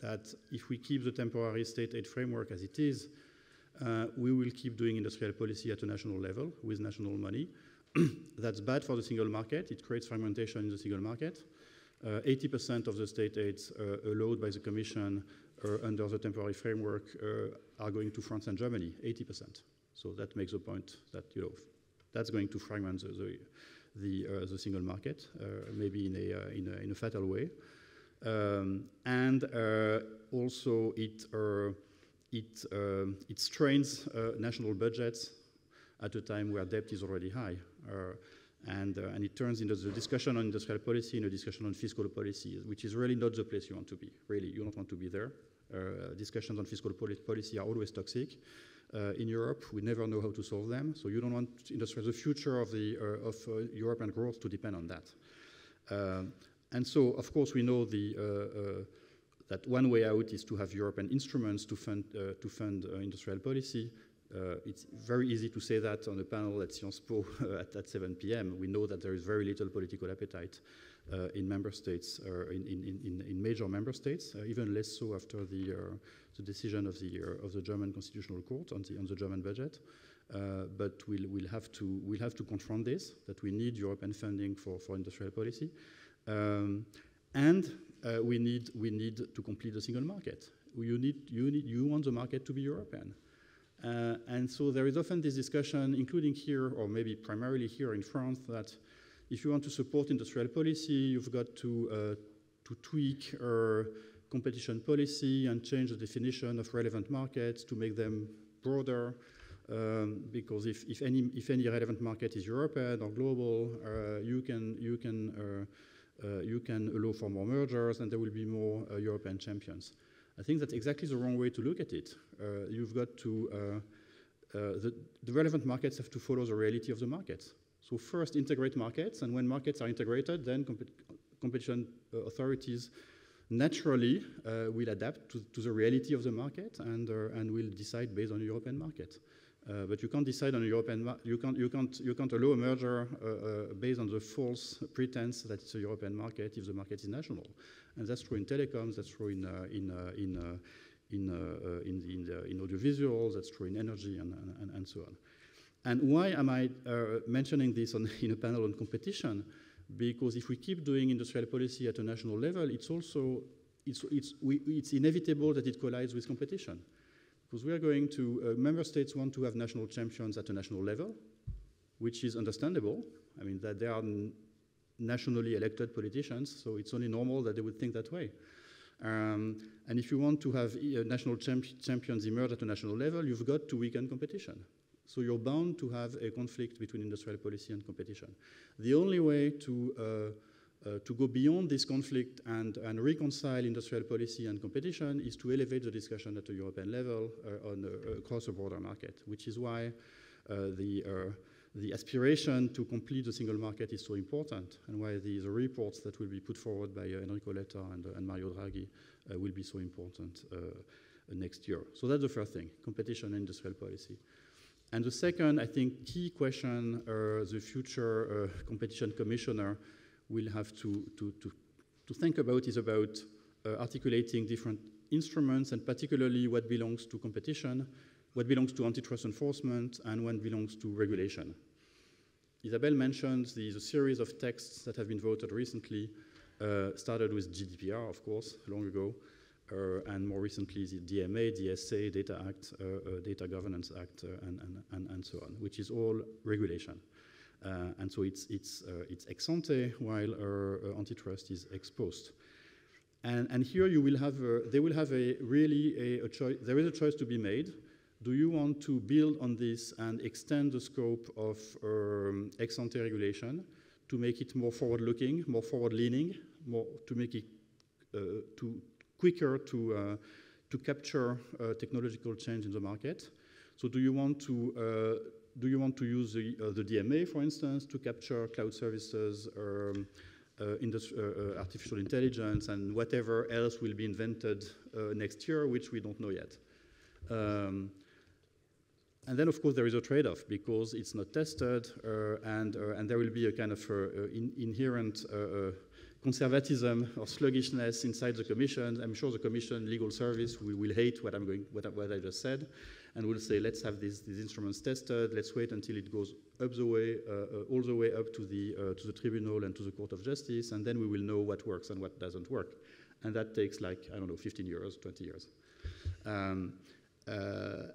that if we keep the temporary state aid framework as it is, uh, we will keep doing industrial policy at a national level with national money. That's bad for the single market. It creates fragmentation in the single market. 80% uh, of the state aids uh, allowed by the Commission uh, under the temporary framework are going to France and Germany, 80%. So that makes the point that you know that's going to fragment the, the, the, the single market, maybe in a, in a, in, a, fatal way. Um, and also it it, uh, it strains uh, national budgets at a time where debt is already high. Uh, and, uh, and it turns into the discussion on industrial policy and a discussion on fiscal policy, which is really not the place you want to be. Really, you don't want to be there. Uh, discussions on fiscal policy are always toxic. Uh, in Europe, we never know how to solve them, so you don't want the future of, the, uh, of uh, European growth to depend on that. Um, and so, of course, we know the, uh, that one way out is to have European instruments to fund, to fund industrial policy. Uh, it's very easy to say that on a panel at Sciences Po at, at, 7 p.m. We know that there is very little political appetite uh, in member states, uh, in, in, in, in, major member states, uh, even less so after the, uh, the decision of the, uh, of the German Constitutional Court on the, on the German budget. but we'll, we'll, have to, we'll have to confront this, that we need European funding for, for industrial policy. Um, and we, need, we need to complete the single market. You, need, you, need, you want the market to be European. Uh, and so there is often this discussion, including here, or maybe primarily here in France, that if you want to support industrial policy, you've got to, uh, to tweak competition policy and change the definition of relevant markets to make them broader. Um, because if, if, any, if any relevant market is European or global, uh, you, can, you, can, uh, uh, you can allow for more mergers and there will be more uh, European champions. I think that's exactly the wrong way to look at it. Uh, you've got to, uh, uh, the, the, relevant markets have to follow the reality of the markets. So first integrate markets, and when markets are integrated, then comp competition authorities naturally uh, will adapt to, to, the reality of the market and, uh, and will decide based on the European market. Uh, but you can't decide on a European, you can't, you can't, you can't allow a merger based on the false pretense that it's a European market if the market is national. And that's true in telecoms, that's true in, uh, in, uh, in, uh, in, in, in, the, in audiovisuals, that's true in energy, and, and, and so on. And why am I mentioning this on, in a panel on competition? Because if we keep doing industrial policy at a national level, it's also it's, it's, we, it's inevitable that it collides with competition. Because we are going to, uh, member states want to have national champions at a national level, which is understandable. I mean, that they are nationally elected politicians, so it's only normal that they would think that way. Um, and if you want to have uh, national champ champions emerge at a national level, you've got to weaken competition. So you're bound to have a conflict between industrial policy and competition. The only way to, uh, uh, to go beyond this conflict and, and reconcile industrial policy and competition is to elevate the discussion at a European level uh, on, uh, across a broader market, which is why uh, the the aspiration to complete the single market is so important and why the, the reports that will be put forward by uh, Enrico Letta and, uh, and Mario Draghi uh, will be so important uh, next year. So that's the first thing, competition and industrial policy. And the second, I think, key question uh, the future uh, competition commissioner will have to, to, to, to think about is about articulating different instruments and particularly what belongs to competition what belongs to antitrust enforcement and what belongs to regulation. Isabelle mentioned the, the series of texts that have been voted recently, uh, started with GDPR, of course, long ago, uh, and more recently the DMA, DSA, Data Act, uh, uh, Data Governance Act, uh, and, and, and, and, so on, which is all regulation. Uh, and so it's, it's, it's ex ante while antitrust is ex post. And, and here you will have, a, they will have a really a, a choice, there is a choice to be made do you want to build on this and extend the scope of um, ex ante regulation to make it more forward looking, more forward leaning, more to make it uh, to quicker to, uh, to capture uh, technological change in the market? So do you want to uh, do you want to use the, uh, the DMA, for instance, to capture cloud services um, uh, uh, artificial intelligence and whatever else will be invented next year, which we don't know yet. Um, and then, of course, there is a trade-off because it's not tested, uh, and uh, and there will be a kind of uh, in inherent conservatism or sluggishness inside the Commission. I'm sure the Commission legal service will, will hate what I'm going what, what I just said, and we'll say let's have these, these instruments tested. Let's wait until it goes up the way, all the way up to the to the tribunal and to the Court of Justice, and then we will know what works and what doesn't work, and that takes like I don't know 15 years, 20 years. Um, uh,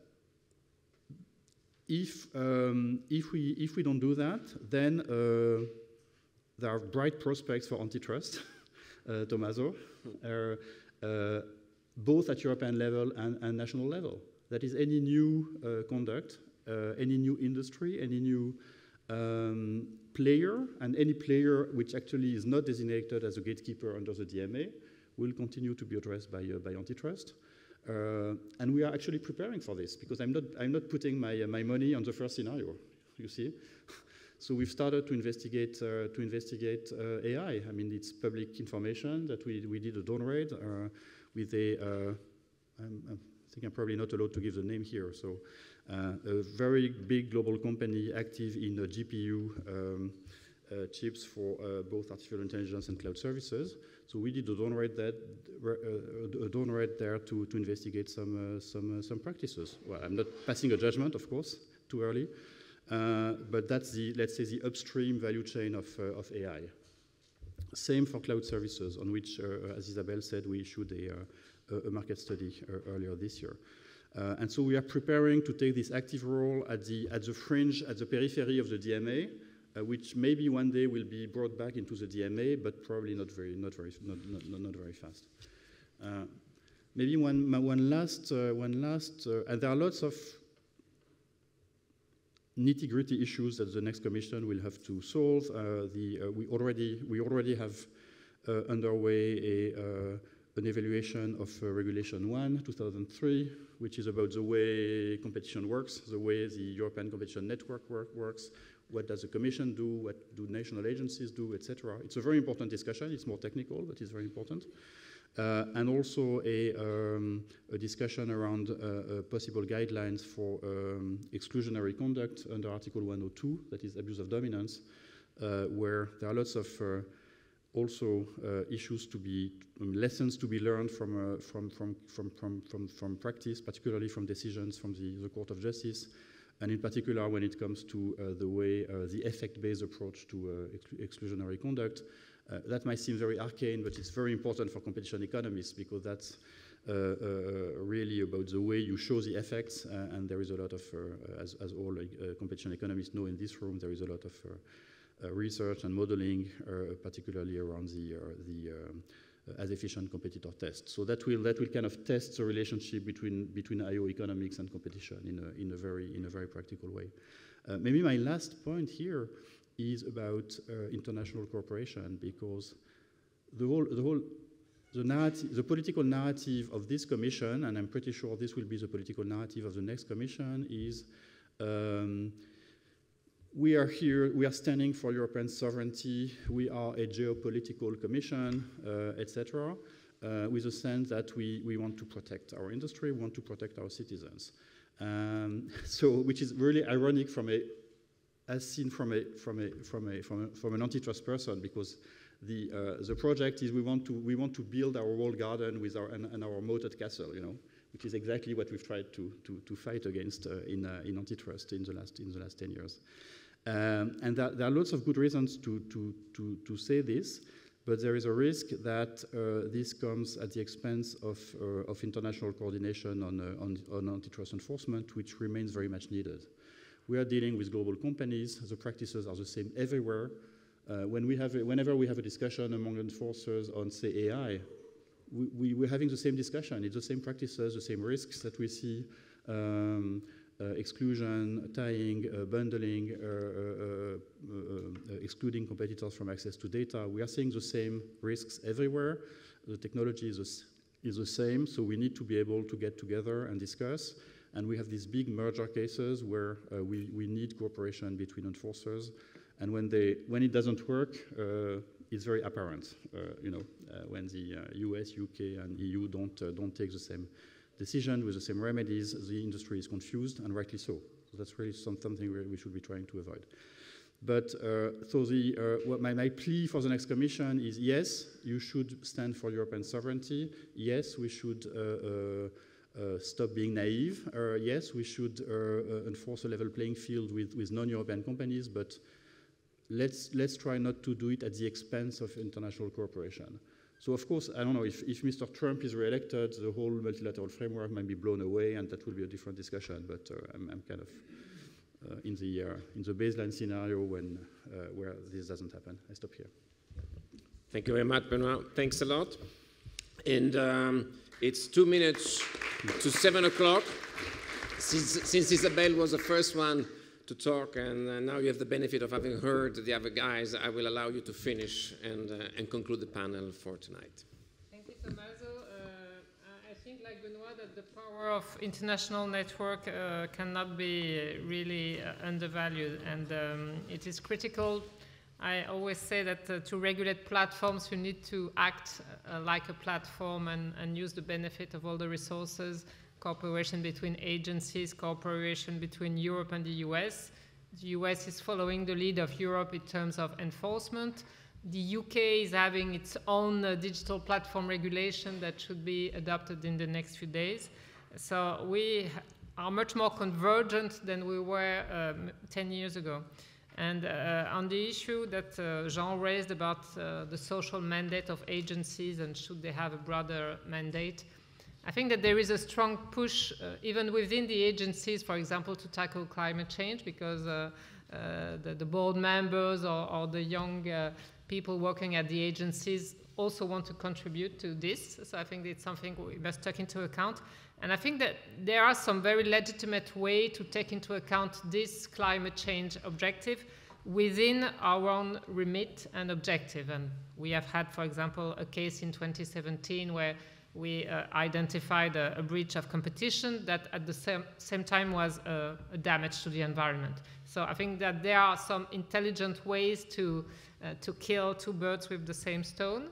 if, um, if, we, if we don't do that, then uh, there are bright prospects for antitrust, uh, Tommaso, uh, uh, both at European level and, and, national level. That is, any new uh, conduct, uh, any new industry, any new um, player, and any player which actually is not designated as a gatekeeper under the DMA will continue to be addressed by, by antitrust. Uh, and we are actually preparing for this because I'm not, I'm not putting my, uh, my money on the first scenario, you see. so we've started to investigate, uh, to investigate uh, AI. I mean, it's public information that we, we did a dawn raid uh, with a, uh, I think I'm probably not allowed to give the name here, so a very big global company active in GPU um, chips for both artificial intelligence and cloud services. So we did a dawn raid, that, uh, a there to, to investigate some, uh, some, uh, some practices. Well, I'm not passing a judgment, of course, too early, uh, but that's the, let's say, the upstream value chain of, uh, of AI. Same for cloud services, on which, uh, as Isabelle said, we issued a, a market study earlier this year. and so we are preparing to take this active role at the, at the fringe, at the periphery of the DMA, uh, which maybe one day will be brought back into the DMA, but probably not very, not very, not, not, not very fast. Uh, maybe one, one last, uh, one last, uh, and there are lots of nitty-gritty issues that the next commission will have to solve. Uh, the, uh, we already, we already have underway a an evaluation of uh, Regulation 1, 2003, which is about the way competition works, the way the European Competition Network work, works, what does the Commission do? What do national agencies do, etc. It's a very important discussion. It's more technical, but it's very important. Uh, and also a, um, a discussion around uh, uh, possible guidelines for um, exclusionary conduct under Article 102, that is abuse of dominance, where there are lots of also issues to be, um, lessons to be learned from, from, from, from, from, from, from practice, particularly from decisions from the, the Court of Justice, and in particular when it comes to uh, the way uh, the effect-based approach to uh, exclusionary conduct. That might seem very arcane, but it's very important for competition economists because that's uh, uh, really about the way you show the effects, uh, and there is a lot of, as, as, all competition economists know in this room, there is a lot of research and modeling, particularly around the, the um, uh, as efficient competitor test. So that will that will kind of test the relationship between between IO economics and competition in a in a very in a very practical way. Uh, maybe my last point here is about uh, international cooperation because the whole the whole the, narrative, the political narrative of this commission, and I'm pretty sure this will be the political narrative of the next commission, is um, we are here, we are standing for European sovereignty, we are a geopolitical commission, uh, etc., uh, with a sense that we, we want to protect our industry, we want to protect our citizens. Um, so, which is really ironic from a, as seen from a, from a, from a, from, a, from an antitrust person, because the, uh, the project is we want to, we want to build our walled garden with our, and, and our moated castle, you know, which is exactly what we've tried to, to, to fight against uh, in, uh, in antitrust in the last, in the last 10 years. Um, and there, there, are lots of good reasons to, to, to, to, say this, but there is a risk that uh, this comes at the expense of, uh, of international coordination on, uh, on, on, antitrust enforcement, which remains very much needed. We are dealing with global companies, the practices are the same everywhere. Uh, when we have a, whenever we have a discussion among enforcers on, say, AI, we, we, we're having the same discussion. It's the same practices, the same risks that we see. Um, uh, exclusion, tying, uh, bundling, uh, excluding competitors from access to data. We are seeing the same risks everywhere. The technology is, is the same, so we need to be able to get together and discuss. And we have these big merger cases where we, we need cooperation between enforcers and when, they, when it doesn't work, uh, it's very apparent. Uh, you know, uh, when the US, UK, and EU don't, don't take the same decision with the same remedies, the industry is confused, and rightly so. So that's really some, something we should be trying to avoid. But uh, so the, uh, my, my, plea for the next commission is yes, you should stand for European sovereignty. Yes, we should uh, uh stop being naive. Uh, yes, we should uh, enforce a level playing field with, with non-European companies, but let's, let's try not to do it at the expense of international cooperation. So of course, I don't know, if, if Mr. Trump is re-elected, the whole multilateral framework might be blown away, and that will be a different discussion, but I'm, I'm kind of uh, in, the, uh, in the baseline scenario when, uh, where this doesn't happen. I stop here. Thank you very much, Benoit. Thanks a lot. And um, it's two minutes to seven o'clock. Since, since, Isabelle was the first one to talk, and uh, now you have the benefit of having heard the other guys, I will allow you to finish and, uh, and conclude the panel for tonight. Thank you, Tommaso I think, like Benoit, that the power of international network uh, cannot be really uh, undervalued, and um, it is critical. I always say that uh, to regulate platforms, you need to act uh, like a platform and, and use the benefit of all the resources, cooperation between agencies, cooperation between Europe and the US. The US is following the lead of Europe in terms of enforcement. The UK is having its own uh, digital platform regulation that should be adopted in the next few days. So we are much more convergent than we were um, 10 years ago. And uh, on the issue that uh, Jean raised about uh, the social mandate of agencies and should they have a broader mandate, I think that there is a strong push, uh, even within the agencies, for example, to tackle climate change, because uh, uh, the, the, board members or, or the young people working at the agencies also want to contribute to this. So I think it's something we must take into account. And I think that there are some very legitimate way to take into account this climate change objective within our own remit and objective. And we have had, for example, a case in 2017 where we uh, identified a, a, breach of competition that at the same, same time was a, a damage to the environment. So I think that there are some intelligent ways to uh, to kill two birds with the same stone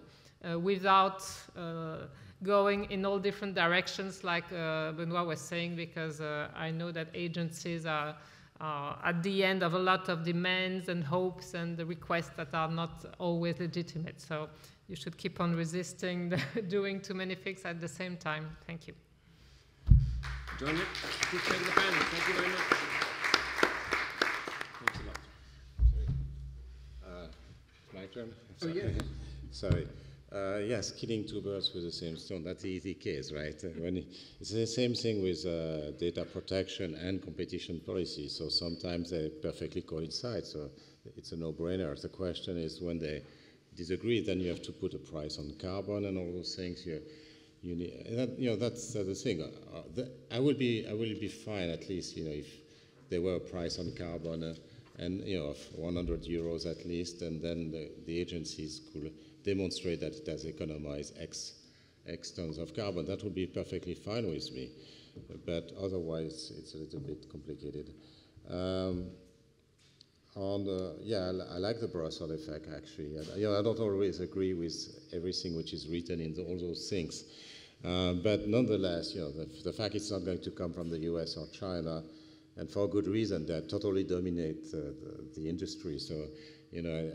uh, without uh, going in all different directions, like uh, Benoit was saying, because uh, I know that agencies are. Uh, at the end of a lot of demands and hopes and the requests that are not always legitimate. So you should keep on resisting the doing too many things at the same time. Thank you. John, please take the panel. Thank you very much. term? Oh, yeah. Sorry. Uh, yes, killing two birds with the same stone. That's the easy case, right? when it's the same thing with uh, data protection and competition policy. So sometimes they perfectly coincide. So it's a no-brainer. The question is when they disagree, then you have to put a price on carbon and all those things. You, you, need, that, you know, that's uh, the thing. Uh, the, I would be, I would be fine at least, you know, if there were a price on carbon uh, and you know, of 100 euros at least, and then the, the agencies could demonstrate that it has economized X, X tons of carbon. That would be perfectly fine with me, but otherwise it's a little bit complicated. Um, on the, yeah, I, I, like the Brussels effect actually. I, you know, I don't always agree with everything which is written in the, all those things, uh, but nonetheless, you know, the, the fact it's not going to come from the U.S. or China and for good reason. They totally dominate uh, the, the, industry. So, you know,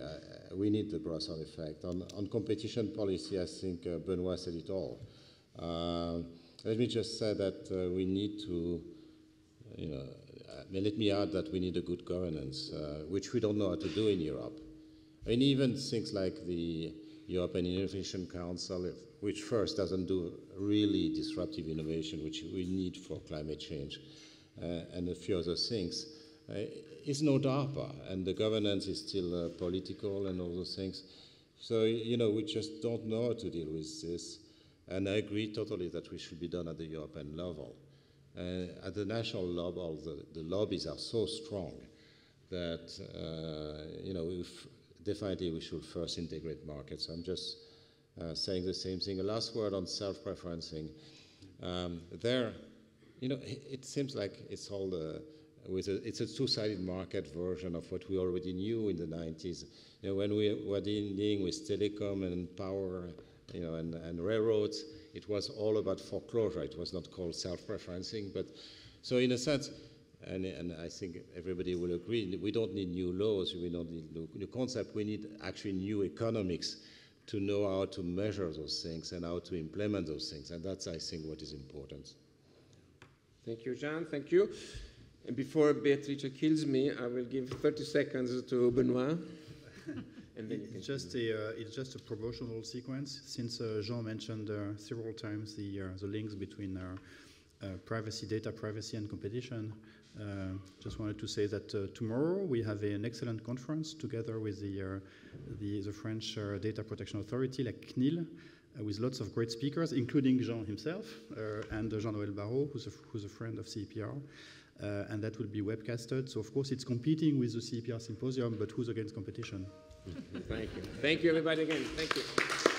we need the Brussels effect. On, on competition policy, I think uh, Benoit said it all. Uh, let me just say that uh, we need to, you know, let me add that we need a good governance, which we don't know how to do in Europe. And even things like the European Innovation Council, which first doesn't do really disruptive innovation, which we need for climate change. Uh, and a few other things, uh, is no DARPA, and the governance is still uh, political and all those things. So, you know, we just don't know how to deal with this. And I agree totally that we should be done at the European level. Uh, at the national level, the, the, lobbies are so strong that, uh, you know, definitely we should first integrate markets. I'm just uh, saying the same thing. A last word on self-preferencing. Um, there, you know, it seems like it's all a, with a, it's a two-sided market version of what we already knew in the 90s. You know, when we were dealing with telecom and power, you know, and, and railroads, it was all about foreclosure. It was not called self-preferencing, but so in a sense, and, and, I think everybody will agree, we don't need new laws, we don't need new, new concept, we need actually new economics to know how to measure those things and how to implement those things. And that's, I think, what is important. Thank you, Jean. Thank you. And before Beatrice kills me, I will give 30 seconds to Benoit. and then it's just a uh, it's just a promotional sequence. Since uh, Jean mentioned uh, several times the uh, the links between uh, uh, privacy, data privacy, and competition. just wanted to say that tomorrow we have an excellent conference together with the the, the, French Data Protection Authority, like CNIL, with lots of great speakers, including Jean himself and Jean-Noël Barrot, who's a, who's a friend of CEPR. Uh, and that will be webcasted. So of course it's competing with the CEPR symposium, but who's against competition? Thank you. Thank you everybody again. Thank you.